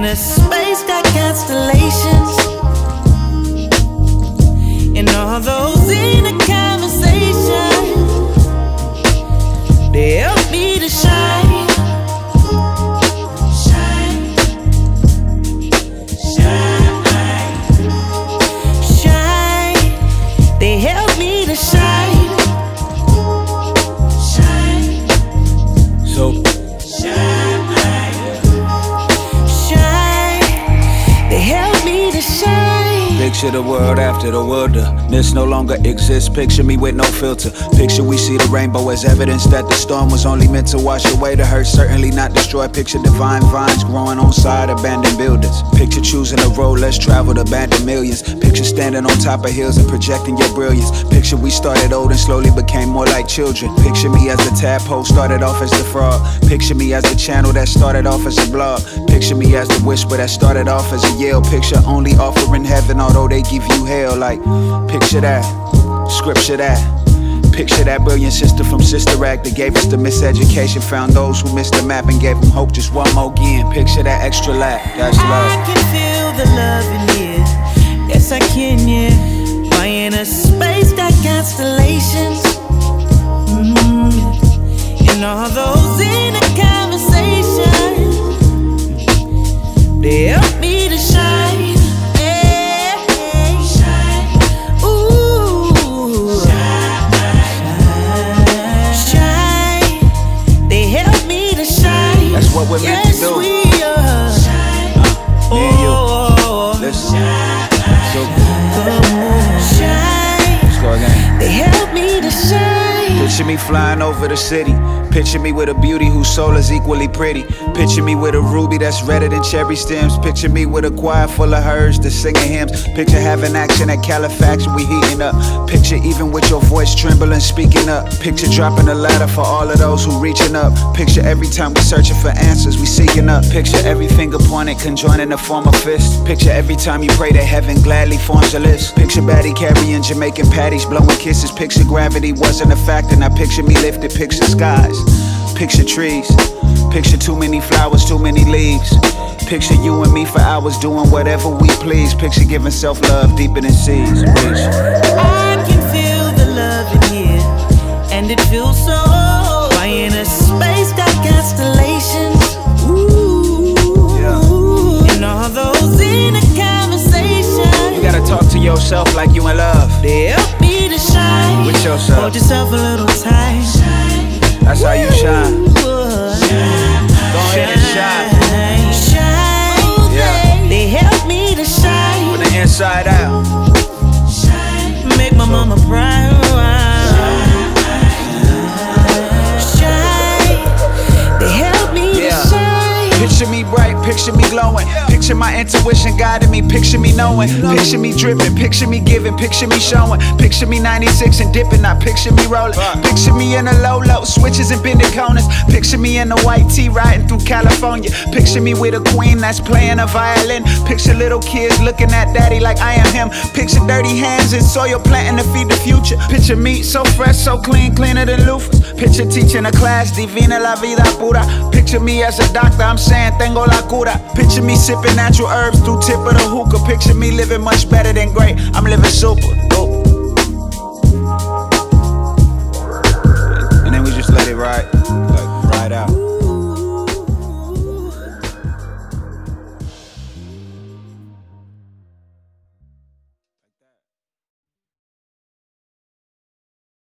in a space got constellations. And all those in Picture the world after the wilderness no longer exists. Picture me with no filter. Picture we see the rainbow as evidence that the storm was only meant to wash away the hurt, certainly not destroy. Picture divine vines growing on side abandoned buildings. Picture choosing a road less traveled, abandoned millions. Picture standing on top of hills and projecting your brilliance. Picture we started old and slowly became more like children. Picture me as the tadpole started off as the frog. Picture me as the channel that started off as a blog. Picture me as the whisper that started off as a yell. Picture only offering heaven, although they give you hell. Like, picture that, scripture that. Picture that brilliant sister from Sister Act that gave us the miseducation. Found those who missed the map and gave them hope just one more again. Picture that extra lap, that's I can feel the love in here. Yes, I can, yeah. My inner space got constellations. Shine. What we're meant to yes, do. we are. Me and you. Oh, Listen, so shine. let's go again. They help me to shine. Picture me flying over the city. Picture me with a beauty whose soul is equally pretty. Picture me with a ruby that's redder than cherry stems. Picture me with a choir full of hers that's singing hymns. Picture having action at Califax, we heating up. Picture even with your voice trembling, speaking up. Picture dropping a ladder for all of those who reaching up. Picture every time we searching for answers, we seeking up. Picture every finger pointed, conjoining to form a fist. Picture every time you pray to heaven gladly forms a list. Picture Batty carrying Jamaican patties, blowing kisses. Picture gravity wasn't a factor, now picture me lifted. Picture skies, picture trees. Picture too many flowers, too many leaves. Picture you and me for hours doing whatever we please. Picture giving self love deeper than seas. I can feel the love in here, and it feels so. My inner space got inside out. Picture my intuition guiding me, picture me knowing. Picture me dripping, picture me giving, picture me showing. Picture me 96 and dipping, not picture me rolling. Picture me in a low low, switches and bending corners. Picture me in a white tee riding through California. Picture me with a queen that's playing a violin. Picture little kids looking at daddy like I am him. Picture dirty hands and soil planting to feed the future. Picture me so fresh, so clean, cleaner than loofahs. Picture teaching a class, divina la vida pura. Picture me as a doctor, I'm saying tengo la cura. Picture me sipping natural herbs through tip of the hookah. Picture me living much better than great, I'm living super.